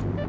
you